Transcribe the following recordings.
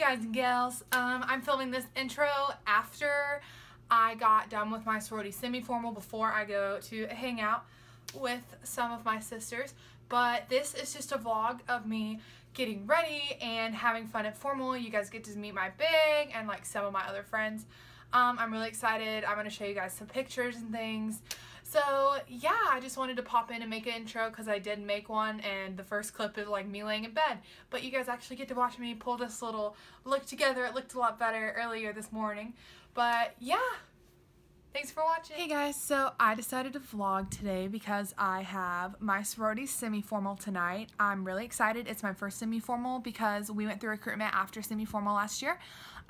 guys and gals, um, I'm filming this intro after I got done with my sorority semi-formal before I go to hang out with some of my sisters. But this is just a vlog of me getting ready and having fun at formal. You guys get to meet my big and like some of my other friends. Um, I'm really excited. I'm going to show you guys some pictures and things. So yeah, I just wanted to pop in and make an intro because I did make one and the first clip is like me laying in bed. But you guys actually get to watch me pull this little look together. It looked a lot better earlier this morning. But yeah, Thanks for watching. Hey guys, so I decided to vlog today because I have my sorority semi-formal tonight. I'm really excited. It's my first semi-formal because we went through recruitment after semi-formal last year.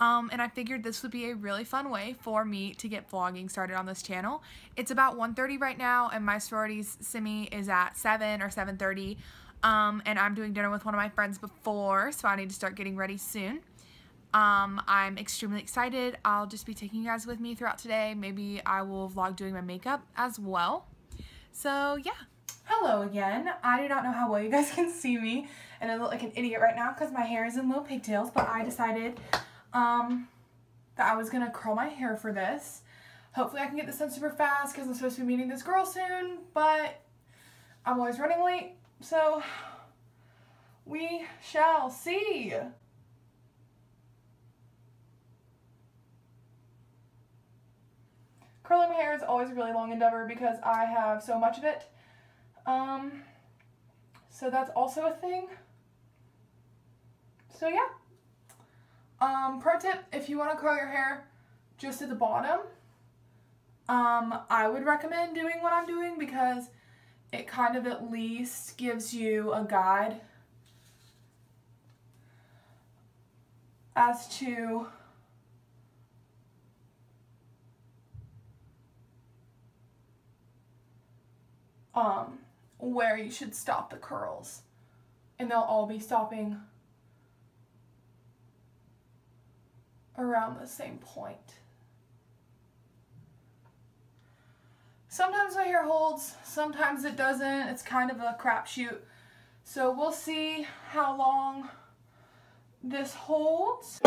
Um, and I figured this would be a really fun way for me to get vlogging started on this channel. It's about 1.30 right now and my sorority's semi is at 7 or 7.30. Um, and I'm doing dinner with one of my friends before, so I need to start getting ready soon. Um, I'm extremely excited. I'll just be taking you guys with me throughout today. Maybe I will vlog doing my makeup as well. So yeah. Hello again. I do not know how well you guys can see me and I look like an idiot right now because my hair is in little pigtails, but I decided um, that I was going to curl my hair for this. Hopefully I can get this done super fast because I'm supposed to be meeting this girl soon, but I'm always running late, so we shall see. Curling my hair is always a really long endeavor because I have so much of it. Um, so that's also a thing. So yeah. Um, pro tip, if you want to curl your hair just at the bottom, um, I would recommend doing what I'm doing because it kind of at least gives you a guide as to um, where you should stop the curls. And they'll all be stopping around the same point. Sometimes my hair holds, sometimes it doesn't. It's kind of a crapshoot. So we'll see how long this holds.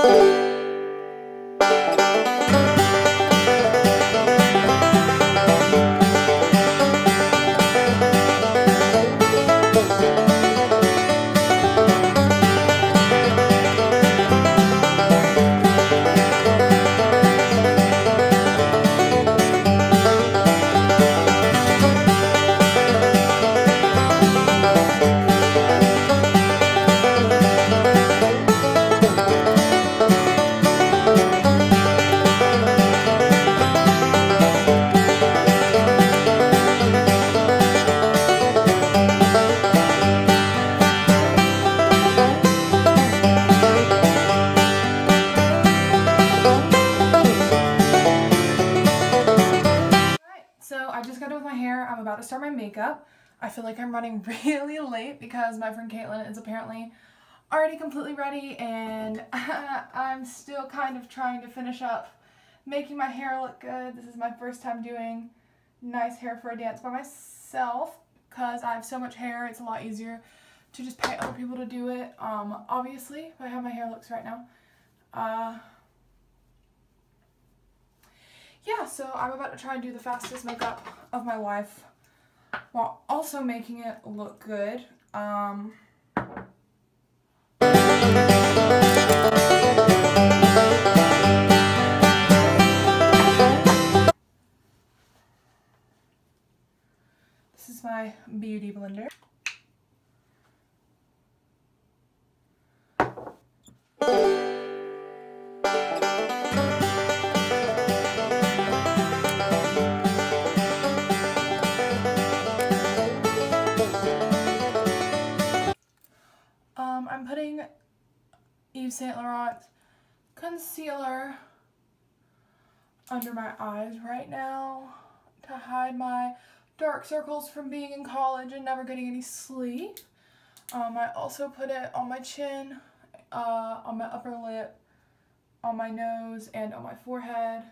Makeup. I feel like I'm running really late because my friend Caitlin is apparently already completely ready and I'm still kind of trying to finish up making my hair look good. This is my first time doing nice hair for a dance by myself because I have so much hair it's a lot easier to just pay other people to do it. Um, obviously, by how my hair looks right now. Uh, yeah, so I'm about to try and do the fastest makeup of my life while also making it look good. Um, this is my beauty blender. Saint Laurent concealer under my eyes right now to hide my dark circles from being in college and never getting any sleep. Um, I also put it on my chin, uh, on my upper lip, on my nose, and on my forehead.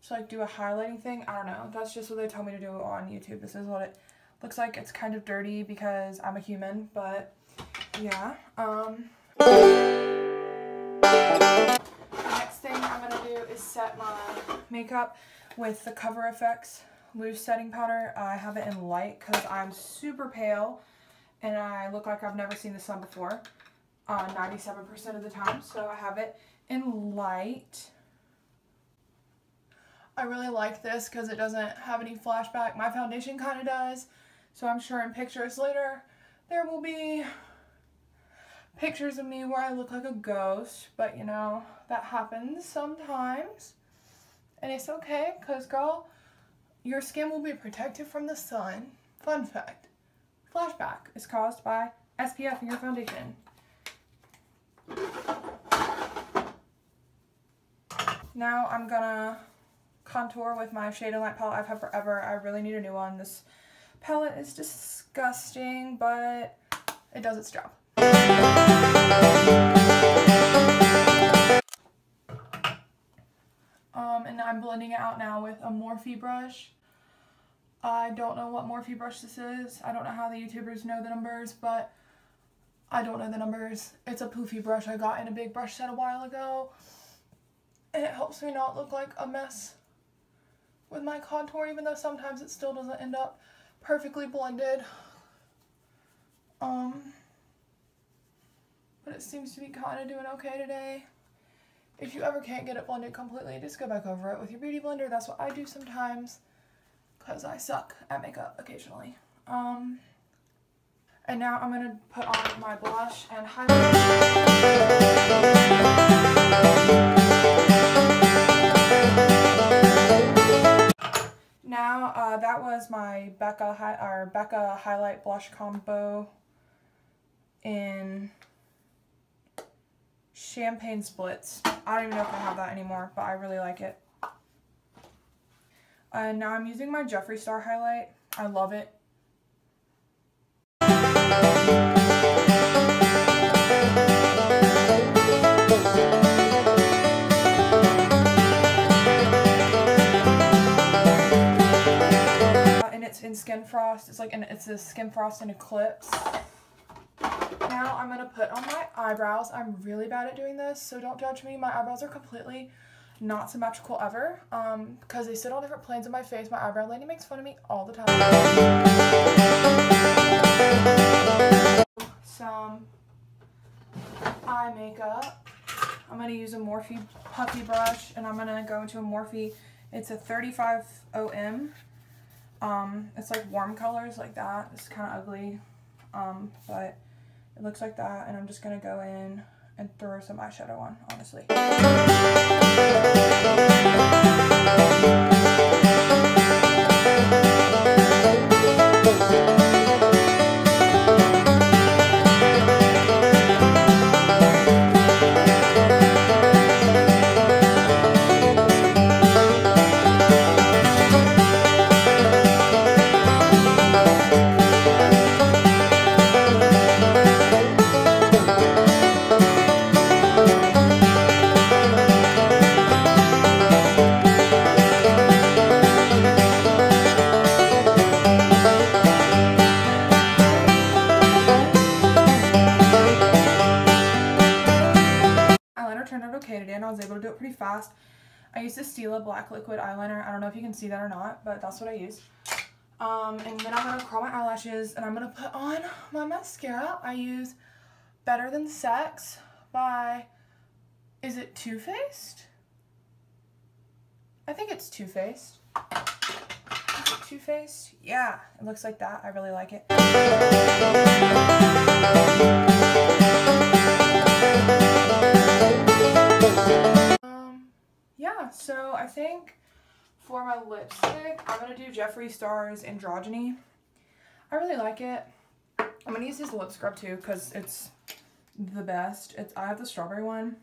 So like do a highlighting thing. I don't know. That's just what they tell me to do on YouTube. This is what it looks like. It's kind of dirty because I'm a human, but yeah. Um, set my makeup with the Cover FX loose setting powder. I have it in light because I'm super pale and I look like I've never seen the sun before 97% uh, of the time. So I have it in light. I really like this because it doesn't have any flashback. My foundation kind of does. So I'm sure in pictures later there will be pictures of me where I look like a ghost. But you know, that happens sometimes. And it's okay because girl, your skin will be protected from the sun. Fun fact. Flashback is caused by SPF in your foundation. Now I'm gonna contour with my Shade and Light palette I've had forever. I really need a new one. This palette is disgusting, but it does its job. Um, and I'm blending it out now with a Morphe brush. I don't know what Morphe brush this is. I don't know how the YouTubers know the numbers, but I don't know the numbers. It's a poofy brush I got in a big brush set a while ago. And it helps me not look like a mess with my contour, even though sometimes it still doesn't end up perfectly blended. Um, but it seems to be kind of doing okay today. If you ever can't get it blended completely, just go back over it with your beauty blender. That's what I do sometimes because I suck at makeup occasionally. Um, and now I'm going to put on my blush and highlight. Now, uh, that was my Becca, hi or Becca highlight blush combo in Champagne Splits. I don't even know if I have that anymore, but I really like it. And now I'm using my Jeffree Star highlight. I love it. Uh, and it's in Skin Frost. It's like an, it's a Skin Frost and Eclipse. Now I'm going to put on my eyebrows. I'm really bad at doing this, so don't judge me. My eyebrows are completely not symmetrical ever um, because they sit on different planes of my face. My eyebrow lady makes fun of me all the time. Some eye makeup. I'm going to use a Morphe puffy brush and I'm going to go into a Morphe. It's a 35 OM. Um, it's like warm colors like that. It's kind of ugly, um, but it looks like that. And I'm just to go in and throw some eyeshadow on, honestly. Fast. I use the Stila Black Liquid Eyeliner. I don't know if you can see that or not, but that's what I use. Um, and then I'm going to curl my eyelashes and I'm going to put on my mascara. I use Better Than Sex by, is it Too Faced? I think it's Too Faced. Too Faced? Yeah, it looks like that. I really like it. So I think for my lipstick, I'm going to do Jeffree Star's Androgyny. I really like it. I'm going to use this lip scrub too because it's the best. It's I have the strawberry one.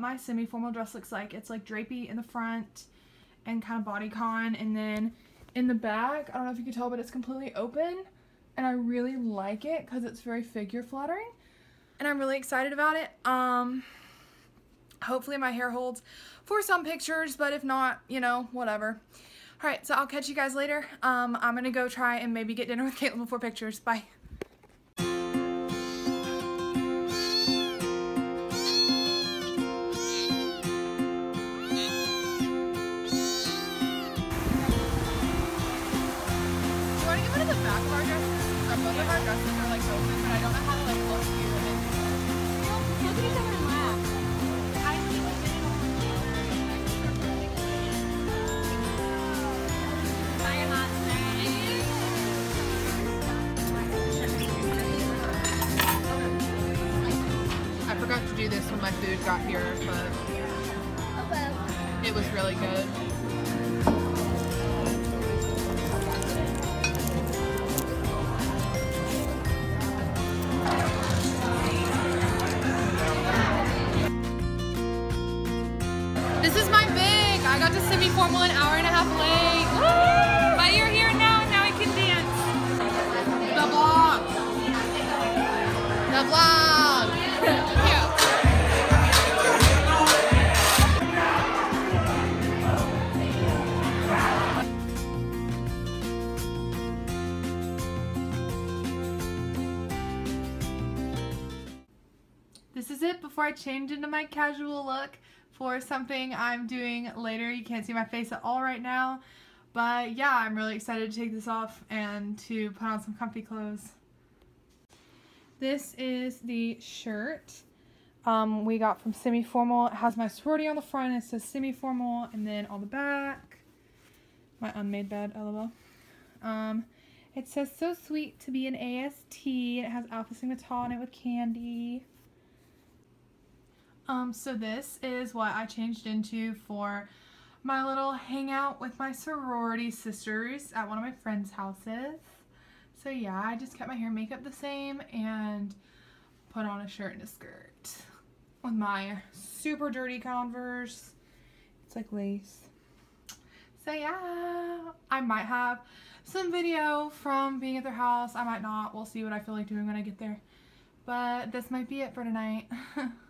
My semi-formal dress looks like. It's like drapey in the front and kind of bodycon. And then in the back, I don't know if you can tell, but it's completely open. And I really like it because it's very figure flattering. And I'm really excited about it. Um, hopefully my hair holds for some pictures, but if not, you know, whatever. Alright, so I'll catch you guys later. Um, I'm gonna go try and maybe get dinner with Caitlin before pictures. Bye. Got here, but it was really good. Before I change into my casual look for something I'm doing later. You can't see my face at all right now. But yeah, I'm really excited to take this off and to put on some comfy clothes. This is the shirt um, we got from Semi Formal. It has my sorority on the front. It says Semi Formal, and then on the back, my unmade bed, lol. Um, it says so sweet to be an AST. It has Alpha Sigma Tau on it with candy. Um, so this is what I changed into for my little hangout with my sorority sisters at one of my friends' houses. So yeah, I just kept my hair makeup the same and put on a shirt and a skirt with my super dirty Converse. It's like lace. So yeah, I might have some video from being at their house. I might not. We'll see what I feel like doing when I get there. But this might be it for tonight.